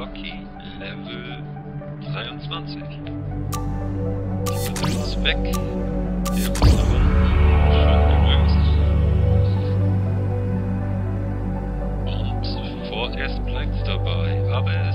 Loki Level 23. Die Batterie ist weg. Der Rüstung schon gelöst. Und vorerst bleibt es dabei. Aber